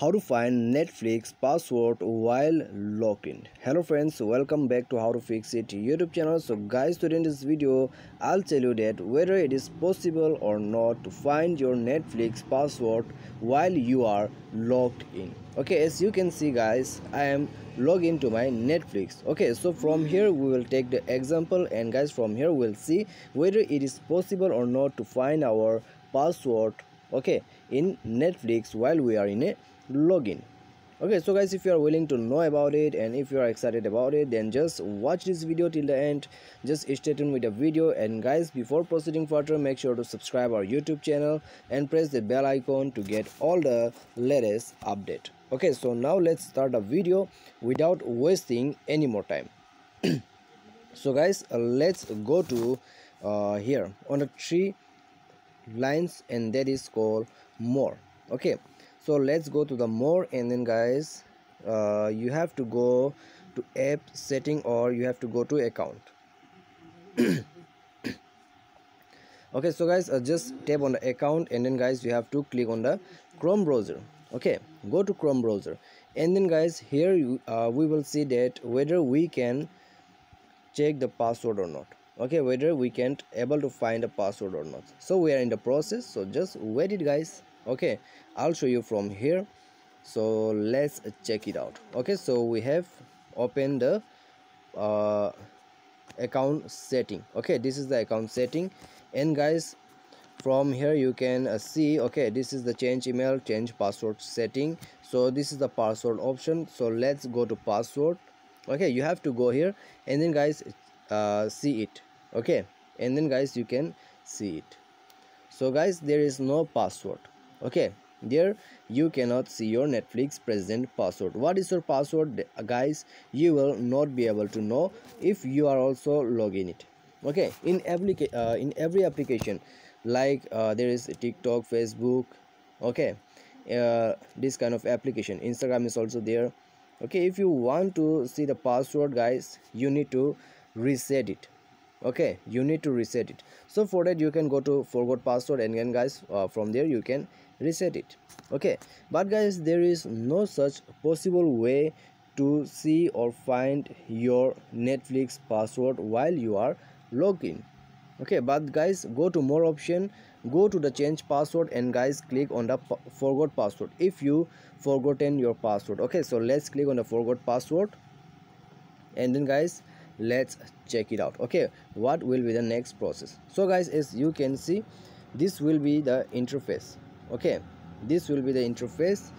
how to find netflix password while logged in. Hello friends welcome back to how to fix it youtube channel. So guys today in this video i'll tell you that whether it is possible or not to find your netflix password while you are logged in. Okay as you can see guys i am logged into my netflix. Okay so from here we will take the example and guys from here we'll see whether it is possible or not to find our password okay in netflix while we are in a login. Okay so guys if you are willing to know about it and if you are excited about it then just watch this video till the end. Just stay tuned with the video. And guys before proceeding further make sure to subscribe our youtube channel and press the bell icon to get all the latest update. Okay so now let's start the video without wasting any more time. So guys uh, let's go to uh, here. On the three lines and that is called more. Okay so let's go to the more and then guys uh, you have to go to app setting or you have to go to account. Okay so guys uh, just tap on the account and then guys you have to click on the chrome browser. Okay go to chrome browser. And then guys here you, uh, we will see that whether we can check the password or not okay whether we can't able to find a password or not. So we are in the process. So just wait it guys. Okay i'll show you from here. So let's check it out. Okay so we have opened the uh, account setting. Okay this is the account setting. And guys from here you can uh, see okay this is the change email change password setting. So this is the password option. So let's go to password. Okay you have to go here. And then guys uh, see it. Okay? And then guys you can see it. So guys there is no password. Okay? There you cannot see your netflix present password. What is your password guys? You will not be able to know if you are also logging it. Okay? In every uh, in every application like uh, there is tiktok facebook okay? Uh, this kind of application. Instagram is also there. Okay? If you want to see the password guys you need to reset it. Okay you need to reset it. So for that you can go to forgot password and then guys uh, from there you can reset it. Okay but guys there is no such possible way to see or find your netflix password while you are logged in. Okay but guys go to more option go to the change password and guys click on the forgot password. If you forgotten your password. Okay so let's click on the forgot password. And then guys let's check it out. Okay what will be the next process? So guys as you can see this will be the interface. Okay this will be the interface.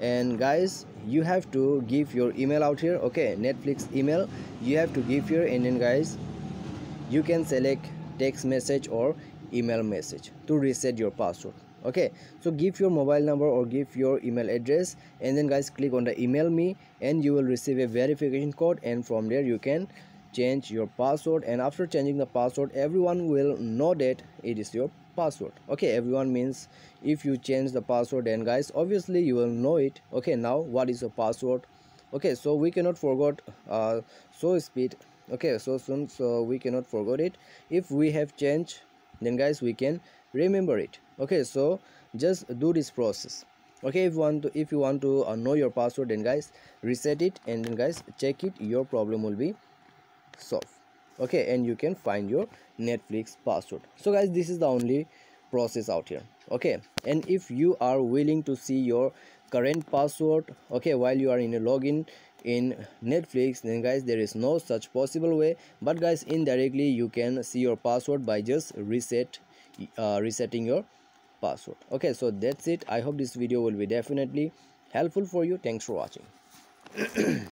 And guys you have to give your email out here. Okay netflix email. You have to give here. And then guys you can select text message or email message to reset your password. Okay so give your mobile number or give your email address. And then guys click on the email me and you will receive a verification code. And from there you can change your password and after changing the password everyone will know that it is your password. Okay everyone means if you change the password then guys obviously you will know it. Okay now what is your password? Okay so we cannot forget uh, so speed. Okay so soon so we cannot forget it. If we have changed then guys we can remember it. Okay so just do this process. Okay if you want to if you want to uh, know your password then guys reset it and then guys check it. Your problem will be solve. Okay and you can find your netflix password. So guys this is the only process out here. Okay and if you are willing to see your current password okay while you are in a login in netflix then guys there is no such possible way. But guys indirectly you can see your password by just reset uh, resetting your password. Okay so that's it. I hope this video will be definitely helpful for you. Thanks for watching